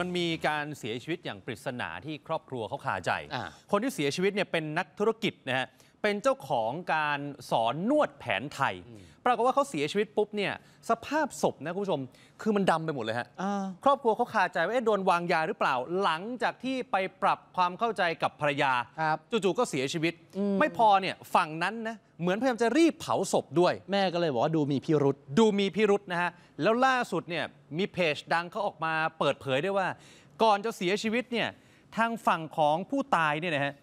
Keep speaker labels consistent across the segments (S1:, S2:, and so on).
S1: มันมีการเสียชีวิตอย่างปริศนาที่ครอบครัวเขาคาใจ
S2: อ่า
S1: คนที่เสียชีวิตเนี่ยเป็นนักธุรกิจนะฮะ เป็นเจ้าของการสอนนวดแผนไทย ปรากฏว่าเขาเสียชีวิตปุ๊บเนี่ยสภาพศพนะคุณผู้ชม คือมันดำไปหมดเลยฮะ
S2: อ่า
S1: ครอบครัวเขาคาใจว่าเอ๊ะโดนวางยาหรือเปล่า หลังจากที่ไปปรับความเข้าใจกับภรรยา
S2: ครับ
S1: จู่ๆก็เสียชีวิต
S2: อืม
S1: ไม่พอเนี่ยฝั่งนั้นนะเหมือนพยายามจะรีบเผาศพด้วย
S2: แม่ก็เลยบอกว่าดูมีพิรุษ
S1: ดูมีพิรุษนะฮะแล้วล่าสุดเนี่ยมีเพจดังเขาออกมาเปิดเผยด้วยว่า ก่อนจะเสียชีวิตเนี่ยทางฝั่งของผู้ตายเนี่ยนะฮะ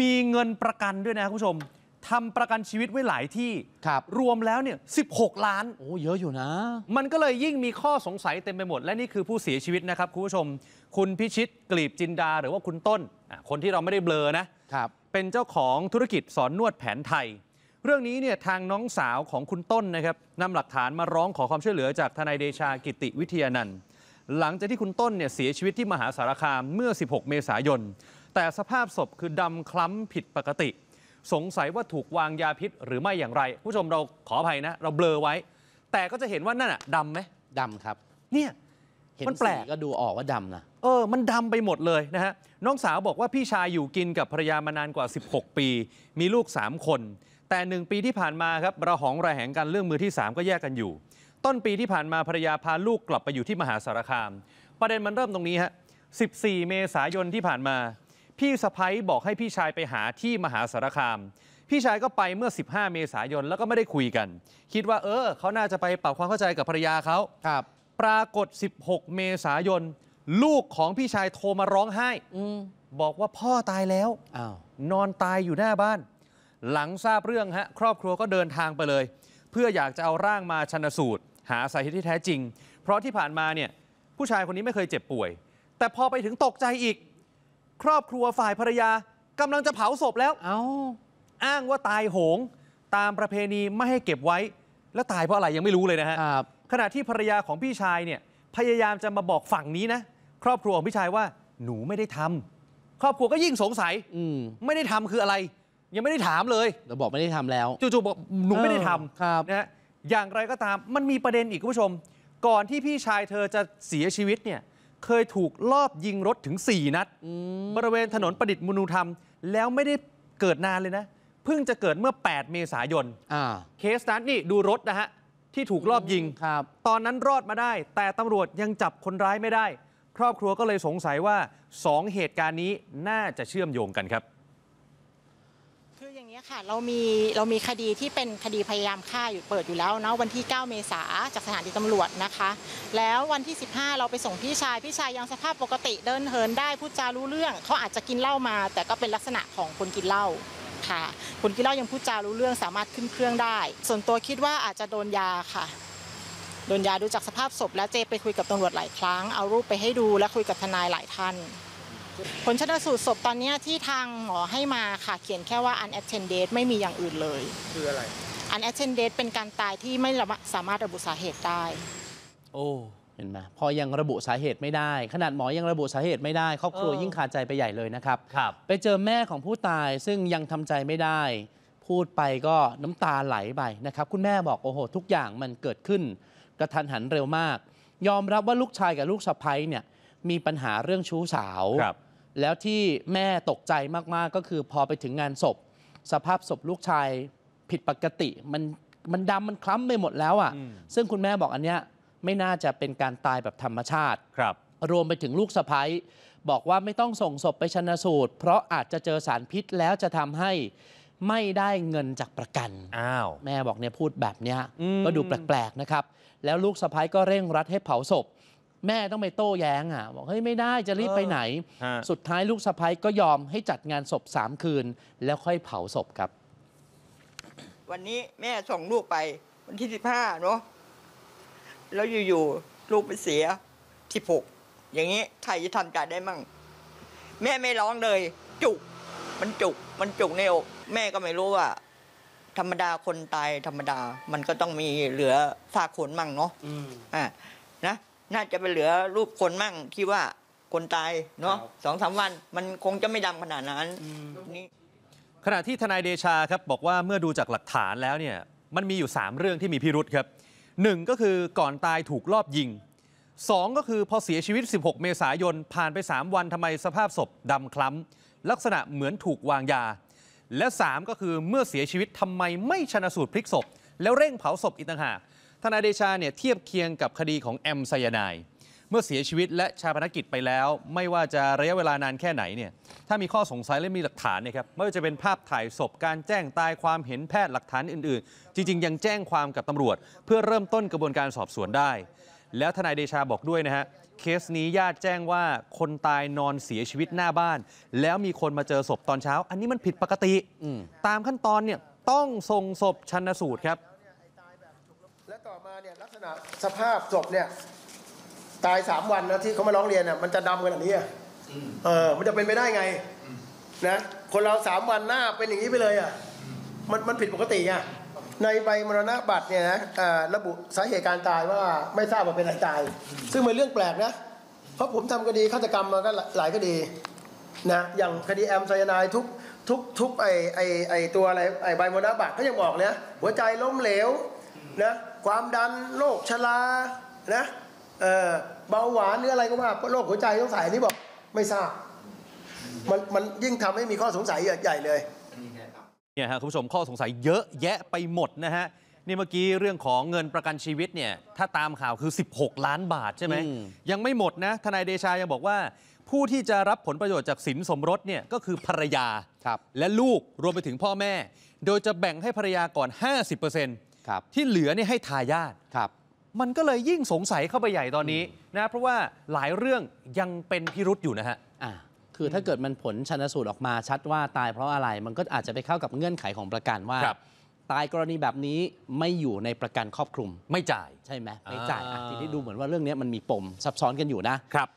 S1: มีเงินประกันด้วยนะคุณผู้ชมทำประกันชีวิตไว้หลายที่
S2: ครับ
S1: รวมแล้วเนี่ย 16 ล้าน
S2: โอ้เยอะอยู่นะ
S1: มันก็เลยยิ่งมีข้อสงสัยเต็มไปหมด และนี่คือผู้เสียชีวิตนะครับคุณผู้ชม คุณพิชิตกลีบจินดา หรือว่าคุณต้นอะคนที่เราไม่ได้เบลอนะ
S2: ครับ
S1: เป็นเจ้าของธุรกิจสอนนวดแผนไทย เรื่องนี้เนี่ยทางน้องสาวของคุณต้นนะครับนำหลักฐานมาร้องขอความช่วยเหลือจากทนายเดชากิติวิทยานันท์หลังจากที่คุณต้นเนี่ยเสียชีวิตที่มหาสารคามเมื่อ 16 เมษายน แต่สภาพศพคือดำคล้ำผิดปกติ สงสัยว่าถูกวางยาพิษหรือไม่อย่างไร ผู้ชมเราขออภัยนะ เราเบลอไว้ แต่ก็จะเห็นว่านั่นอะดำไหม
S2: ดำครับ
S1: เนี่ย
S2: เห็น
S1: มันแปลก
S2: สีก็ดูออกว่าดำนะ
S1: เออ มันดำไปหมดเลยนะฮะน้องสาวบอกว่าพี่ชายอยู่กินกับภรรยามานานกว่า 16 ปี มีลูก 3 คน แต่หนึ่งปีที่ผ่านมาครับระหองระแหงกันเรื่องมือที่ 3 ก็แยกกันอยู่ ต้นปีที่ผ่านมาภรรยาพาลูกกลับไปอยู่ที่มหาสารคาม ประเด็นมันเริ่มตรงนี้ฮะ 14 เมษายนที่ผ่านมา พี่สะพ้ยบอกให้พี่ชายไปหาที่มหาสารคาม พี่ชายก็ไปเมื่อ 15 เมษายนแล้วก็ไม่ได้คุยกัน คิดว่าเออเขาน่าจะไปปรับความเข้าใจกับภรรยาเขา
S2: ครับ
S1: ปรากฏ 16 เมษายน ลูกของพี่ชายโทรมาร้องไห้
S2: อืม
S1: บอกว่าพ่อตายแล้ว
S2: อ้าว
S1: นอนตายอยู่หน้าบ้าน หลังทราบเรื่องฮะครอบครัวก็เดินทางไปเลย เพื่ออยากจะเอาร่างมาชันสูตร หาสาเหตุที่แท้จริง เพราะที่ผ่านมาเนี่ยผู้ชายคนนี้ไม่เคยเจ็บป่วย แต่พอไปถึงตกใจอีก ครอบครัวฝ่ายภรรยากำลังจะเผาศพแล้ว
S2: เอ้า
S1: อ้างว่าตายโหง ตามประเพณีไม่ให้เก็บไว้ แล้วตายเพราะอะไรยังไม่รู้เลยนะฮะ
S2: ครับ
S1: ขณะที่ภรรยาของพี่ชายเนี่ยพยายามจะมาบอกฝั่งนี้นะ ครอบครัวของพี่ชายว่าหนูไม่ได้ทำครอบครัวก็ยิ่งสงสัย
S2: อืม
S1: ไม่ได้ทำคืออะไร ยังไม่ได้ถามเลย
S2: เราบอกไม่ได้ทำแล้ว
S1: จู่ๆบอกหนูไม่ได้ท
S2: เออครับำ
S1: นะฮะอย่างไรก็ตามมันมีประเด็นอีกคุณผู้ชม ก่อนที่พี่ชายเธอจะเสียชีวิตเนี่ย เคยถูกลอบยิงรถถึง 4 นัด
S2: อืม
S1: บริเวณถนนประดิษฐ์มนูธรรม แล้วไม่ได้เกิดนานเลยนะ เพิ่งจะเกิดเมื่อ 8 เมษายน
S2: อ่า
S1: เคสนั้นนี่ดูรถนะฮะ ที่ถูกลอบยิง
S2: ครับ
S1: ตอนนั้นรอดมาได้ แต่ตำรวจยังจับคนร้ายไม่ได้ ครอบครัวก็เลยสงสัยว่า 2 เหตุการณ์นี้น่าจะเชื่อมโยงกันครับ
S3: คืออย่างนี้ค่ะเรามีเรามีคดีที่เป็นคดีพยายามฆ่าอยู่เปิดอยู่แล้วเนาะวันที่ 9 เมษาจากสถานีตำรวจนะคะ แล้ววันที่ 15 เราไปส่งพี่ชายพี่ชายยังสภาพปกติเดินเหินได้พูดจารู้เรื่องเขาอาจจะกินเหล้ามา แต่ก็เป็นลักษณะของคนกินเหล้าค่ะ คนกินเหล้ายังพูดจารู้เรื่องสามารถขึ้นเครื่องได้ ส่วนตัวคิดว่าอาจจะโดนยาค่ะโดนยาดูจากสภาพศพแล้วเจไปคุยกับตำรวจหลายครั้งเอารูปไปให้ดูและคุยกับทนายหลายท่าน ผลชนสูตรศพตอนเนี้ยที่ทางหมอให้มาค่ะเขียนแค่ว่า unattended ไม่มีอย่างอื่นเลย
S4: คืออะไร
S3: unattended เป็นการตายที่ไม่สามารถระบุสาเหตุได้
S1: โอ้
S2: เห็นไหมพอยังระบุสาเหตุไม่ได้ ขนาดหมอยังระบุสาเหตุไม่ได้ครอบครัว
S1: เออ
S2: ยิ่งขาดใจไปใหญ่เลยนะครับ
S1: ครับ
S2: ไปเจอแม่ของผู้ตายซึ่งยังทำใจไม่ได้ พูดไปก็น้ำตาไหลไปนะครับคุณแม่บอกโอ้โห ทุกอย่างมันเกิดขึ้น กระทันหันเร็วมาก ยอมรับว่าลูกชายกับลูกสะใภ้เนี่ยมีปัญหาเรื่องชู้สาว
S1: ครับ
S2: แล้วที่แม่ตกใจมากๆก็คือพอไปถึงงานศพ สภาพศพลูกชายผิดปกติมันมันดำมันคล้ำไปหมดแล้วอะ่ะ
S1: อืม
S2: ซึ่งคุณแม่บอกอันเนี้ยไม่น่าจะเป็นการตายแบบธรรมชาติ
S1: ครับ
S2: รวมไปถึงลูกสะพ้ยบอกว่าไม่ต้องส่งศพไปชนะสูตร เพราะอาจจะเจอสารพิษแล้วจะทำให้ไม่ได้เงินจากประกัน
S1: อ้าว
S2: แม่บอกเนี่ยพูดแบบเนี้ย
S1: อืม
S2: ก็ดูแปลกๆนะครับ แล้วลูกสะพ้ยก็เร่งรัดให้เผาศพ แม่ต้องไปโต้แย้งอะบอกเฮ้ยไม่ได้จะรีบไปไหน
S1: ฮะ
S2: สุดท้ายลูกสะพ้ยก็ยอมให้จัดงานศพสามคืน แล้วค่อยเผาศพครับ
S4: วันนี้แม่ส่งลูกไป วันที่สิบห้าเนาะแล้วอยู่ๆลูกไปเสียสิบหกอย่างนี้ใครจะทำใจได้มั่ง แม่ไม่ร้องเลย จุก มันจุก มันจุกในอกแม่ก็ไม่รู้ว่า ธรรมดาคนตายธรรมดา มันก็ต้องมีเหลือฝากขนมั่งเนาะ อ่านะ น่าจะเป็นเหลือรูปคนมั่งที่ว่าคนตายเนาะ
S2: ครับ
S4: สองสามวันมันคงจะไม่ดำขนาดนั้นนี่
S1: ขณะที่ทนายเดชาครับบอกว่าเมื่อดูจากหลักฐานแล้วเนี่ยมันมีอยู่ 3 เรื่องที่มีพิรุษครับหนึ่งก็คือก่อนตายถูกลอบยิงสองก็คือพอเสียชีวิต 16 เมษายน ผ่านไป 3 วันทำไมสภาพศพดำคล้ำลักษณะเหมือนถูกวางยา และ 3 ก็คือเมื่อเสียชีวิตทำไมไม่ชนะสูตรพลิกศพ แล้วเร่งเผาศพอีกต่างหาก ทนายเดชาเนี่ยเทียบเคียงกับคดีของแอมไซยานด์เมื่อเสียชีวิตและชาปนกิจไปแล้ว ไม่ว่าจะระยะเวลานานแค่ไหนเนี่ยถ้ามีข้อสงสัยและมีหลักฐานเนี่ยครับไม่ว่าจะเป็นภาพถ่ายศพการแจ้งตายความเห็นแพทย์หลักฐานอื่น ๆ จริง ๆ ยังแจ้งความกับตำรวจ เพื่อเริ่มต้นกระบวนการสอบสวนได้ แล้วทนายเดชาบอกด้วยนะฮะเคสนี้ญาติแจ้งว่าคนตายนอนเสียชีวิตหน้าบ้าน แล้วมีคนมาเจอศพตอนเช้า อันนี้มันผิดปกติตามขั้นตอนเนี่ยต้องส่งศพชันสูตรครับ
S5: ต่อมาเนี่ยลักษณะสภาพศพเนี่ยตายสามวันนะที่เขามาร้องเรียนน่ะมันจะดำขนาดนี้อะเออ มันจะเป็นไปได้ไงนะคนเราสามวันหน้าเป็นอย่างนี้ไปเลยอะมันมันผิดปกติอะในใบมรณบัตรเนี่ยนะอ่าระบุสาเหตุการตายว่าไม่ทราบว่าเป็นอะไรตาย ซึ่งเป็นเรื่องแปลกนะ เพราะผมทำคดีฆาตกรรมมาก็หลายคดีนะอย่างคดีแอมไซยาไนด์ทุกทุกทุกไอไอไอตัวอะไรไอใบมรณบัตรก็ยังบอกเลยนะหัวใจล้มเหลวนะ ความดันโรคชรานะเออเบาหวานหรืออะไรก็ว่าโรคหัวใจต้องใส่อันนี้บอกไม่ทราบมันมันยิ่งทำให้มีข้อสงสัยใหญ่เลย
S1: เนี่ยฮะคุณผู้ชมข้อสงสัยเยอะแยะไปหมดนะฮะนี่เมื่อกี้เรื่องของเงินประกันชีวิตเนี่ยถ้าตามข่าวคือ 16 ล้านบาทใช่ไหม
S2: อืม
S1: ยังไม่หมดนะทนายเดชายังบอกว่า ผู้ที่จะรับผลประโยชน์จากสินสมรสเนี่ยก็คือภรรยา
S2: ครับ
S1: และลูกรวมไปถึงพ่อแม่ โดยจะแบ่งให้ภรรยาก่อน 50%
S2: ครับ
S1: ที่เหลือเนี่ยให้ทายาท
S2: ครับ
S1: มันก็เลยยิ่งสงสัยเข้าไปใหญ่ตอนนี้นะเพราะว่าหลายเรื่องยังเป็นพิรุษอยู่นะฮะ
S2: อ่าคือถ้าเกิดมันผลชันสูตรออกมาชัดว่าตายเพราะอะไรมันก็อาจจะไปเข้ากับเงื่อนไขของประกันว่า
S1: ครับ
S2: ตายกรณีแบบนี้ไม่อยู่ในประกันครอบคลุม
S1: ไม่จ่าย
S2: ใช่ไหมไม่จ่ายอะ
S1: อ่า
S2: ทีนี้ดูเหมือนว่าเรื่องนี้มันมีปมซับซ้อนกันอยู่นะ
S1: ครับ